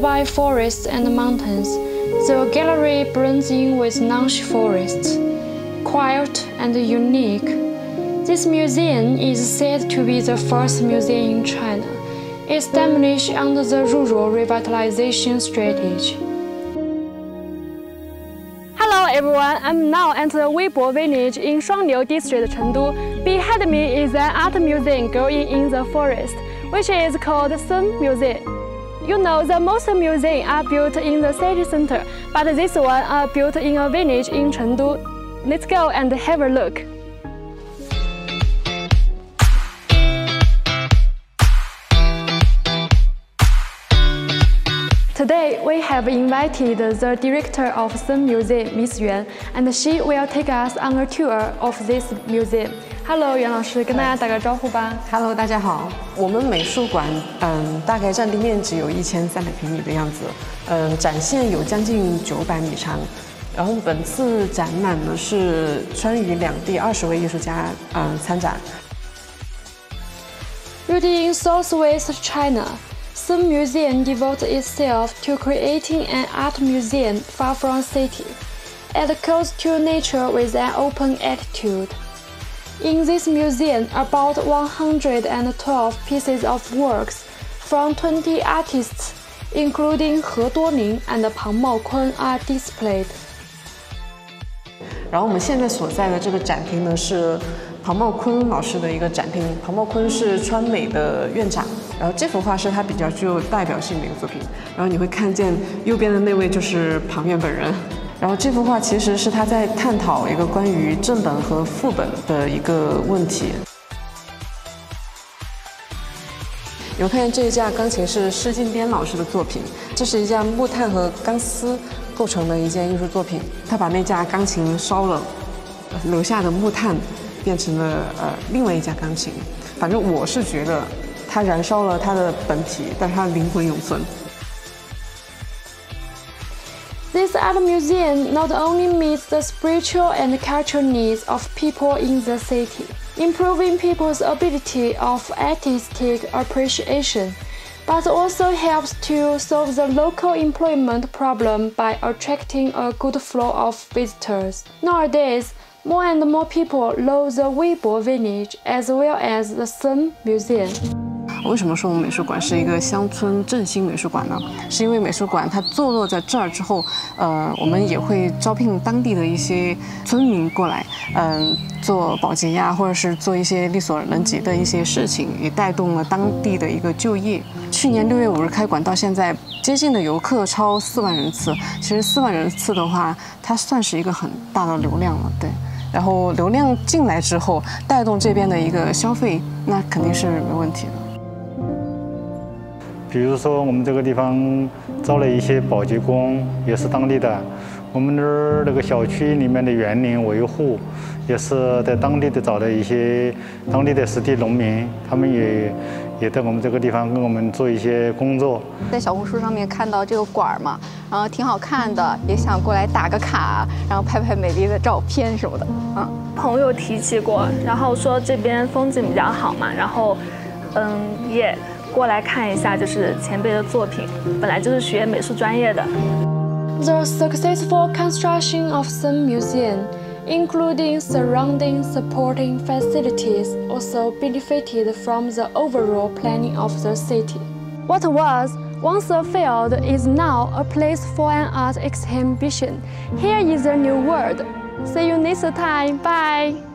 Surrounded by forests and mountains, the gallery blends in with Nanxi forests, quiet and unique. This museum is said to be the first museum in China, established under the rural revitalization strategy. Hello everyone, I'm now at the Weibo village in Shuangliu district, Chengdu. Behind me is an art museum growing in the forest, which is called Sen Museum. You know, the most museums are built in the city center, but this one are built in a village in Chengdu. Let's go and have a look. Today, we have invited the director of Sen Museum, Miss Yuan, and she will take us on a tour of this museum. Hello，袁老师，跟大家打个招呼吧。Hello，大家好。我们美术馆，嗯，大概占地面积有一千三百平米的样子，嗯，展现有将近九百米长。然后本次展览呢是川渝两地二十位艺术家，嗯，参展。Reading Southwest China. Sun Museum devotes itself to creating an art museum far from city, and close to nature with an open attitude. In this museum, about 112 pieces of works from 20 artists, including He Duoning and Pang Maokun, are displayed. 然后我们现在所在的这个展厅呢是 庞茂坤老师的一个展厅。庞茂坤是川美的院长。然后这幅画是他比较具有代表性的一个作品。然后你会看见右边的那位就是庞院本人。然后这幅画其实是他在探讨一个关于正本和副本的一个问题。有看见这一架钢琴是施晋颠老师的作品，这是一架木炭和钢丝构成的一件艺术作品。他把那架钢琴烧了，留下的木炭变成了呃另外一架钢琴。反正我是觉得。它燃烧了它的本体，但它灵魂永存。This art museum not only meets the spiritual and cultural needs of people in the city, improving people's ability of artistic appreciation, but also helps to solve the local employment problem by attracting a good flow of visitors. Nowadays, more and more people know the Weibo village as well as the Sun Museum. 为什么说我们美术馆是一个乡村振兴美术馆呢？是因为美术馆它坐落在这儿之后，呃，我们也会招聘当地的一些村民过来，嗯，做保洁呀，或者是做一些力所能及的一些事情，也带动了当地的一个就业。去年六月五日开馆到现在，接近的游客超四万人次。其实四万人次的话，它算是一个很大的流量了，对。然后流量进来之后，带动这边的一个消费，那肯定是没问题的。比如说，我们这个地方招了一些保洁工，也是当地的。我们那儿那个小区里面的园林维护，也是在当地的找的一些当地的实地农民，他们也也在我们这个地方跟我们做一些工作。在小红书上面看到这个馆儿嘛，然后挺好看的，也想过来打个卡，然后拍拍美丽的照片什么的。嗯，朋友提起过，然后说这边风景比较好嘛，然后嗯也。过来看一下，就是前辈的作品，本来就是学美术专业的。The successful construction of some Museum, including surrounding supporting facilities, also benefited from the overall planning of the city. What was once a field is now a place for an art exhibition. Here is a new world. See you next time. Bye.